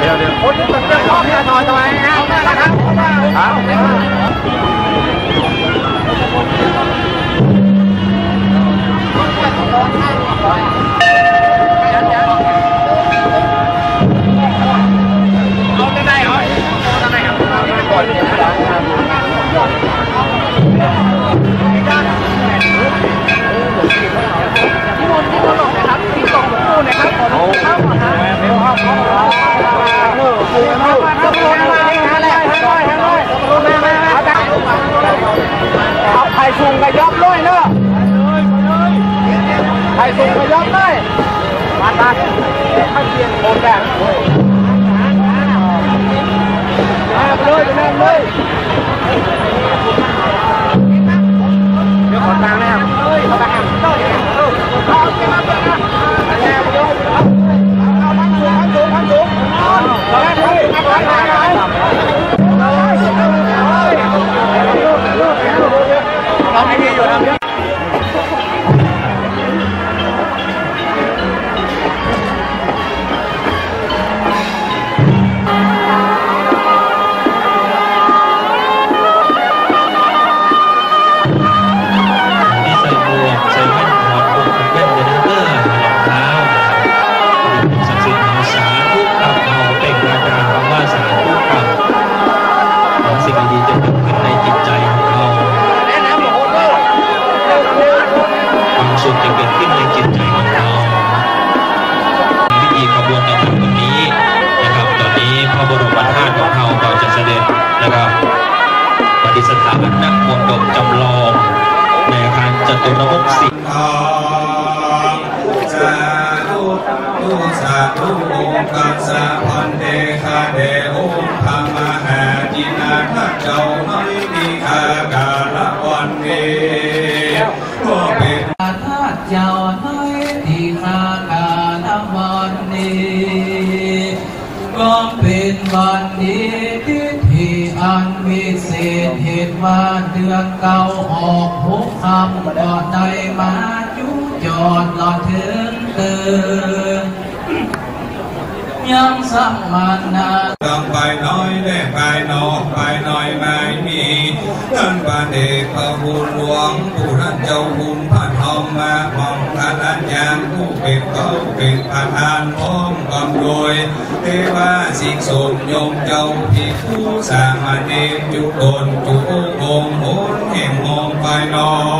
เดี๋ยวเดี๋ยวคนที่ตัดเรื่องพ่อพิธต่อยอำไมนะครับเอา phải dùng phải dốc đấy bạn bạn phát triển ổn đảng em ơi em ơi nước còn tăng em ơi còn tăng em Hãy subscribe cho kênh Ghiền Mì Gõ Để không bỏ lỡ những video hấp dẫn ตุรมุขสิสาธุตุสาธุองค์กัสสะพันเดคาเดองค์ธรรมหาจินาทัเจ้าไม่มีอากาละวันเอก็เป็นถ้าเจ้าน้อยที่คากาลวันนี้ก็เป็นวันดีที่ ที่อันวิเศษเหตุว่าเดือนเก่าออกหกคำอดใดมาจุจอดหลอดถึงเตือน nhân sắc mạnh tâm bài nói để bài nọ, bài nói bài mi thân bà đề bà buồn luồng bù đất châu bùn phản hồng mà. Mong than an nhàn cụ việc câu việc phản an ôm cầm đuôi thế ba xin sồn nhôm châu thì phú xà mà đêm chú đồn chú ôm hôn hẹn ôm bài nói